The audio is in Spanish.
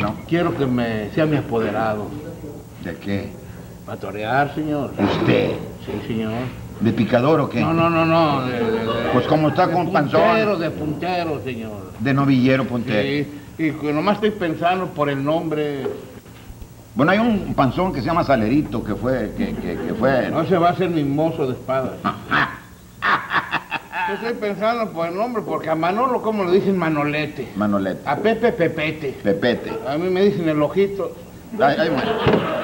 pasó? Quiero que me sea mi apoderado. ¿De qué? Para torear, señor. ¿Usted? Sí, señor. ¿De picador o qué? No, no, no, no. de- de- de- Pues como está de con panzón. Puntero, de puntero, señor. De novillero puntero. Sí, y nomás estoy pensando por el nombre. Bueno, hay un panzón que se llama Salerito, que fue, que, que, que fue... No se va a hacer mi mozo de espadas. Yo estoy pensando por el nombre, porque a Manolo, ¿cómo le dicen Manolete? Manolete. A Pepe Pepete. Pepete. A mí me dicen el ojito. Ay, ay, bueno.